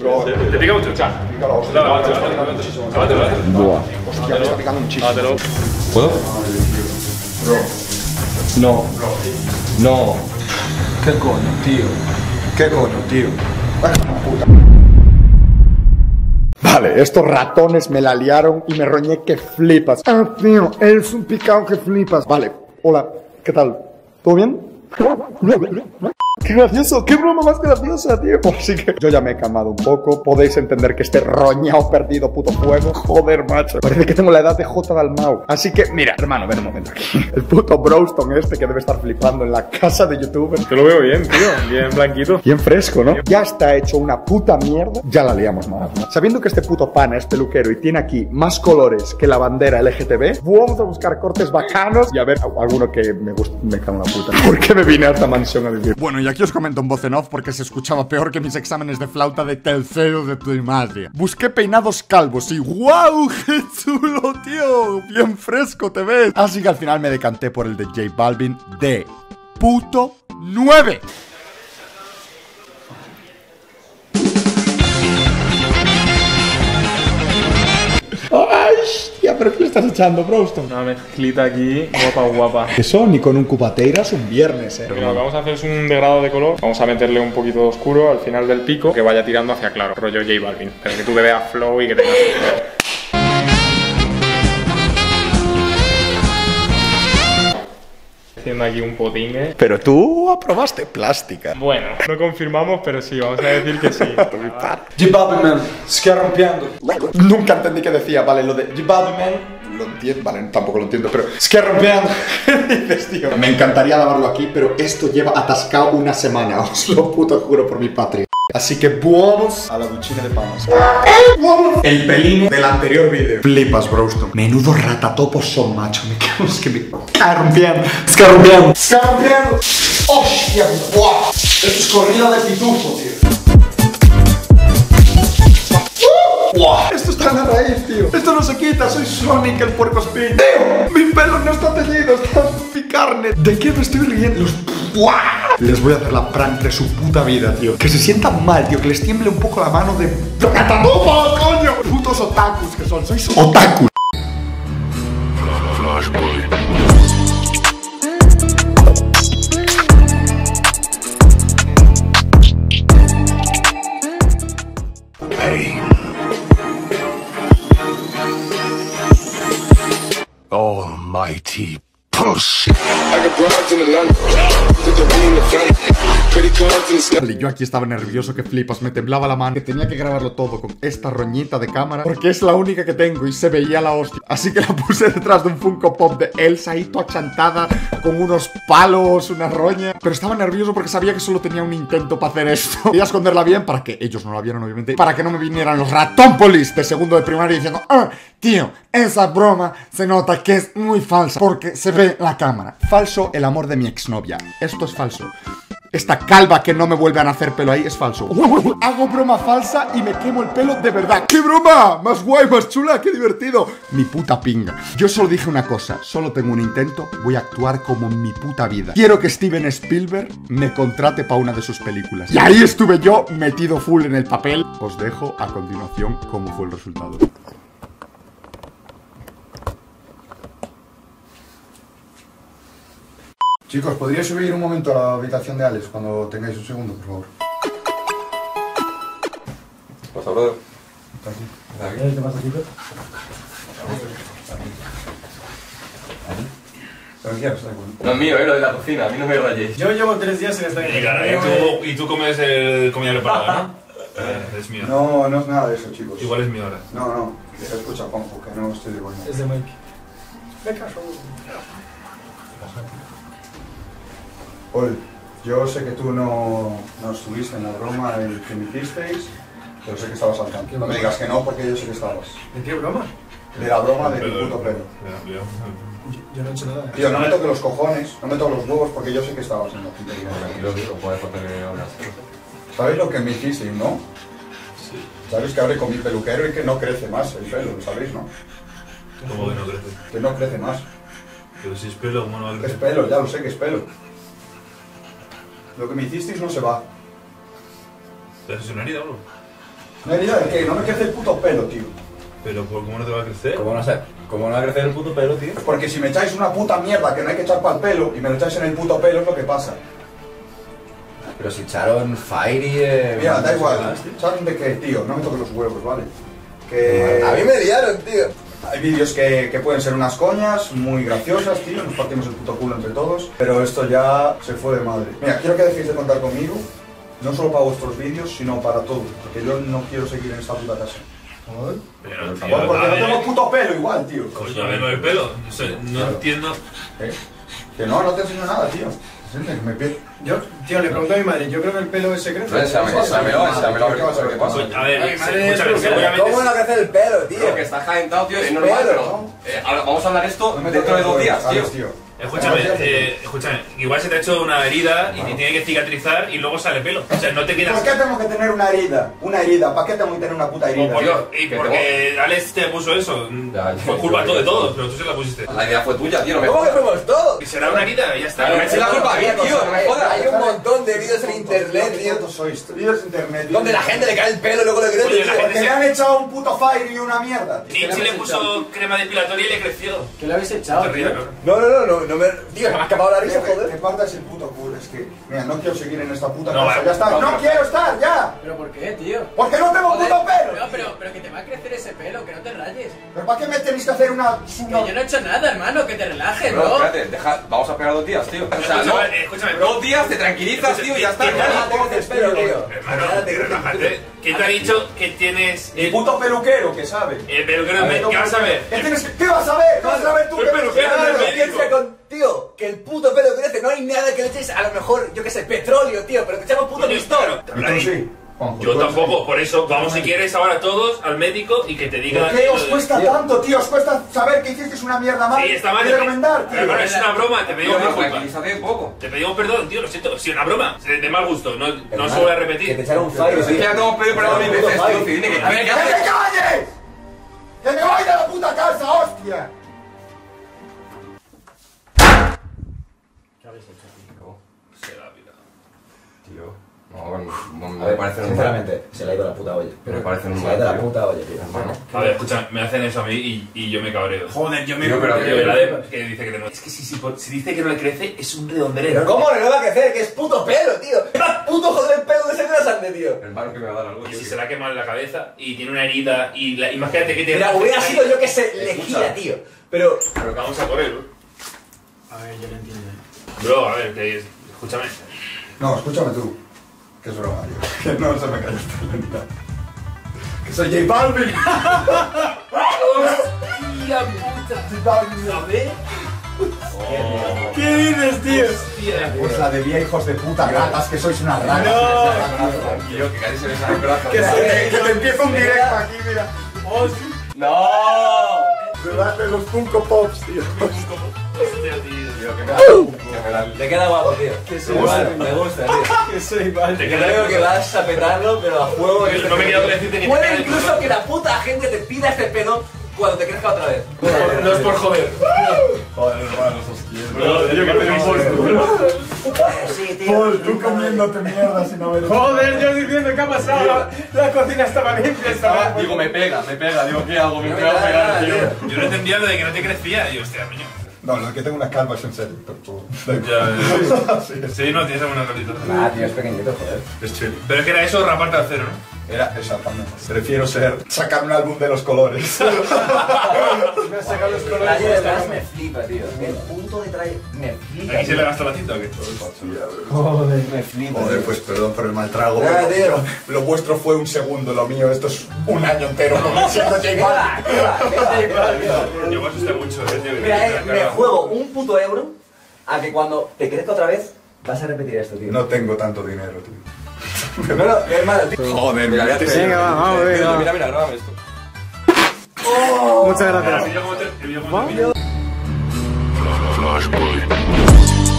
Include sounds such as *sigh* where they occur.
¿Te pica mucho? Lávate, lávate. Lávate, Buah. Hostia, me está picando muchísimo. ¿Puedo? No. No. ¿Qué coño, tío? ¿Qué coño, tío? Puta. Vale, estos ratones me la liaron y me roñé que flipas. Ah, tío, eres un picado que flipas. Vale, hola, ¿qué tal? ¿Todo bien? Qué gracioso, qué broma más graciosa, tío. *laughs* Así que yo ya me he calmado un poco. Podéis entender que este roñado perdido puto fuego. Joder, macho. Parece que tengo la edad de J Dalmau. Así que, mira, hermano, ven un momento aquí. *laughs* El puto Browston este que debe estar flipando en la casa de youtuber. Te lo veo bien, tío. Bien blanquito. Bien fresco, ¿no? Ya está hecho una puta mierda. Ya la liamos más, ¿no? Sabiendo que este puto pana es peluquero y tiene aquí más colores que la bandera LGTB, vamos a buscar cortes bacanos y a ver alguno que me guste. Me cago en la puta. *laughs* ¿Por qué me vine a esta mansión a vivir? Bueno, y aquí os comento en voz en off porque se escuchaba peor que mis exámenes de flauta de tercero de primaria. Busqué peinados calvos y ¡wow! ¡Qué chulo, tío! Bien fresco te ves. Así que al final me decanté por el de J Balvin de puto 9. Pero ¿qué le estás echando, Browston? Una mezclita aquí, guapa, guapa. Eso ni con un cupateiras un viernes, eh. Lo que vamos a hacer es un degradado de color. Vamos a meterle un poquito de oscuro al final del pico que vaya tirando hacia claro, rollo J Balvin. Pero que tú te veas flow y que tengas. Haciendo aquí un potingue. Pero tú aprobaste plástica. Bueno, no confirmamos, pero sí, vamos a decir que sí. J Balvin, man, se queda rompiendo. Nunca entendí que decía, vale, lo de J Balvin, man, lo entiendo, vale, tampoco lo entiendo, pero es que rompiendo. ¿Qué *laughs* dices, tío? Me encantaría lavarlo aquí, pero esto lleva atascado una semana, *laughs* os lo puto juro por mi patria. Así que vamos a la duchina de panas. El peline del anterior vídeo. Flipas, Browston. Menudo ratatopos son, macho. Me cago, es que me cae rompiendo. Es que rompiendo. Es que rompiendo. ¡Hostia! ¡Buah! Esto es corrida de pitufo, tío. ¡Buah! Esto está en la raíz, tío. Esto no se quita. Soy Sonic, el puerco espín. Tío, mi pelo no está teñido, está en mi carne. ¿De qué me estoy riendo? Los... ¡Buah! Les voy a hacer la prank de su puta vida, tío. Que se sientan mal, tío. Que les tiemble un poco la mano de... ¡Ratatopo, coño! Putos otakus que son. Sois otakus. Almighty Vale, yo aquí estaba nervioso que flipas, me temblaba la mano, que tenía que grabarlo todo con esta roñita de cámara, porque es la única que tengo y se veía la hostia. Así que la puse detrás de un Funko Pop de Elsa ahí toda chantada, con unos palos, una roña. Pero estaba nervioso porque sabía que solo tenía un intento para hacer esto. *laughs* Quería esconderla bien para que ellos no la vieran, obviamente, para que no me vinieran los ratónpolis de segundo de primaria diciendo, ah, tío, esa broma se nota que es muy falsa, porque se ve la cámara. Falso el amor de mi exnovia. Esto es falso. Esta calva que no me vuelve a nacer pelo ahí es falso. Hago broma falsa y me quemo el pelo de verdad. ¡Qué broma! Más guay, más chula, qué divertido. Mi puta pinga. Yo solo dije una cosa, solo tengo un intento, voy a actuar como en mi puta vida. Quiero que Steven Spielberg me contrate para una de sus películas. Y ahí estuve yo metido full en el papel. Os dejo a continuación cómo fue el resultado. Chicos, ¿podríais subir un momento a la habitación de Alex cuando tengáis un segundo, por favor? Pasa, brother. No es mío, eh, lo de la cocina, a mí no me rayéis. Yo llevo tres días en esta Y, claro, y, tú, y tú comes el comida preparada, ¿no? Eh, *laughs* es mío. No, no es nada de eso, chicos. Igual es mi hora. No, no. Escucha, Juanjo, que no estoy de buena. Es de Mike. Ol, yo sé que tú no, no estuviste en la broma del que me hicisteis, pero sé que estabas al tanto. No me digas que no, porque yo sé que estabas. ¿De qué broma? De la broma de mi Pero- puto pelo. Yo, no he hecho nada. Tío, no me toques los cojones, no me toques los huevos, porque yo sé que estabas en la puedes hacer que hablas. ¿Sabéis lo que me hicisteis, no? Sabéis que hablé con mi peluquero y que no crece más el pelo, ¿lo sabéis, no? Como que no crece. Que no crece más. Pero si es pelo, ¿cómo no va a Es pelo, ya lo sé que es pelo. Lo que me hicisteis no se va. ¿Te haces una herida, bro? ¿Una herida de qué? No me crece el puto pelo, tío. Pero ¿por cómo no te va a crecer? ¿Cómo no sé? ¿Cómo no va a crecer el puto pelo, tío? Porque si me echáis una puta mierda que no hay que echar para el pelo y me lo echáis en el puto pelo es lo que pasa. Pero si echaron Fairy. Eh, Mira, da igual. ¿Saben de qué, tío? No me toques los huevos, ¿vale? Que... A mí me liaron, tío. Hay vídeos que, que pueden ser unas coñas muy graciosas, tío, nos partimos el puto culo entre todos, pero esto ya se fue de madre. Mira, quiero que dejéis de contar conmigo, no solo para vuestros vídeos, sino para todo, porque yo no quiero seguir en esta puta casa. Pero, Por tío, favor, porque no tengo puto pelo igual, tío. Coño, lo del pelo. No, sé, no Claro. entiendo. ¿Eh? Que no, no te enseño nada, tío. Que. Yo, tío, le pregunto a mi madre, yo creo que el pelo es secreto. A ver qué pasa, qué pasa. Coño, A ver, escúchame, es. ¿Cómo no crece el pelo, tío? Que está calentado, tío, es normal, eh, ahora vamos a hablar esto dentro de dos días, tío. Escúchame, eh, escúchame, igual se te ha hecho una herida y te tiene que cicatrizar y luego sale pelo. O sea, no te quedas. ¿Por qué tengo que tener una herida? Una herida, ¿para qué tengo que tener una puta herida? por- Tío, y que porque Alex te puso eso. Ya, ya, Fue culpa yo- de todos, pero tú se la pusiste. La idea fue tuya, tío, no me ¿Cómo que fuimos todos? Y será una herida y ya está. Claro, me eché la culpa a mí, tío. Hay un montón de vídeos en internet, ¿Qué tío, tontos sois? Vídeos de internet. donde la gente le cae el pelo y luego le crece, tío. Porque le han echado un puto fire y una mierda, tío. Nietzsche le puso crema depilatoria y le creció. ¿Qué le habéis echado. No, no, no, no, no me... Tío, se me ha escapado la risa, Que te joder. partas el puto culo, es que, mira, no quiero seguir en esta puta No, casa, vale. ya está, No, quiero estar, ya, ¿Pero por qué, tío? porque no tengo Joder, puto pelo, No, pero, pero que te va a crecer ese pelo, que no te. Pero ¿para qué me tenéis que hacer una, Que una- yo no he hecho nada, hermano, que te relajes, Bro, ¿no? espérate, deja, vamos a esperar dos días, tío. O sea, no, Escúchame, bro. dos días te tranquilizas, tío, y ya está. Te el pelo, tío. Hermano, el relájate. ¿Quién te ha dicho que tienes el el puto peluquero que sabe? Eh, pero que no me. ¿Qué vas a ver? ¿Qué, que- ¿Qué vas a ver? ¿Qué vas a ver tú? El que peluquero contigo que el puto pelo crece, no hay nada que le eches, a lo mejor, yo qué sé, petróleo, tío, pero te echamos puto pistón. sí. Juanjo, Yo tampoco, por eso vamos si quieres ahora todos al médico y que te diga. ¿Por qué os cuesta tanto, tío? ¿Os cuesta saber que hicisteis una mierda mal? Sí, está mal. Y recomendar, tío. Hermano, es una broma, te Tío, pedimos no, disculpas. tranquilízate un poco. Te pedimos perdón, tío, lo siento. Si una broma, de de mal gusto, no, no se vuelve a Que te repetir. echaron un Pero fallo, ya te hemos pedido perdón mil veces, tío, que dime que- A ver, ¡Que ¿qué haces? calles! ¡Que me voy de la puta casa, hostia! Tío, no, no, no A ver, parece sinceramente, se le ha ido la puta olla. Me parece Se le ha ido la tío. puta olla, tío. Hermano. A ver, escucha, me hacen eso a mí y, y yo me cabreo. Joder, yo me... Tío, pero que- verdad, de- que dice que tenemos. Es que si, si, si dice que no le crece, es un redondelero. Pero ¿cómo le va a crecer? Que es puto pelo, tío. Es *laughs* puto joder el pelo de ese grande, tío. Hermano, que me va a dar algo, Y tío. si se la ha quemado en la cabeza y tiene una herida y la, imagínate que te. Mira, hubiera sido yo que sé, lejía, tío. Pero, Pero vamos a por él, bro. A ver, yo lo entiendo. Bro, a ver, que escúchame. No, escúchame tú. Que es broma, tío. *laughs* Que no se me cayó esta lenta. Que soy J Balvin. ¡Hostia puta! J Balvin. ¿Qué dices, tío? Pues la de viejos de puta ratas, que sois una rata. Tío, que casi se me sale el brazo. Que, te un directo aquí, mira. ¡No! De los Funko Pops, tío. Hostia, tío. Que me da- que Te queda guapo, tío. Me gusta, me gusta, tío. Que soy mal. Te Creo que vas a petarlo, pero a juego. Yo no me queda decirte ni Puede incluso que la puta gente te pida este pelo cuando te crezca otra vez. No es por joder. Joder, hermano, sos quién. Bro, tío, que te impuesto. Paul, tú comiéndote mierda sin haber Joder, yo diciendo qué ha pasado. La, la cocina estaba limpia, estaba... Digo, me pega, me pega. Digo, ¿qué hago? Me pega pegar, tío. Yo no entendía lo de que no te crecía. Y yo, hostia, coño. No, lo que tengo una calva es en serio, pero tú. Ya, Sí, Sí, no, tienes alguna colita. Ah, tío, es pequeñito, joder. es chill. Pero es que era eso, raparte al cero, ¿no? Era exactamente. Prefiero ser. sacar un álbum de los colores. *laughs* Sacado los colores. detalle detrás me flipa, tío. El punto detrás me flipa. ¿Aquí se le gastó la cinta o qué? Joder, me flipa. Joder, pues perdón por el mal trago. Pero. Lo vuestro fue un segundo, lo mío, esto es un año entero. *laughs* *laughs* Yo me asusté mucho, eh, Mira, eh, me juego un puto euro a que cuando te crezca otra vez vas a repetir esto, tío. No tengo tanto dinero, tío. no, no, hermano, tío. Joder, Mira, mira, mira, este- mira, vamos, mira, venga. Mira, mira, grábame esto. Muchas gracias. Vídeo como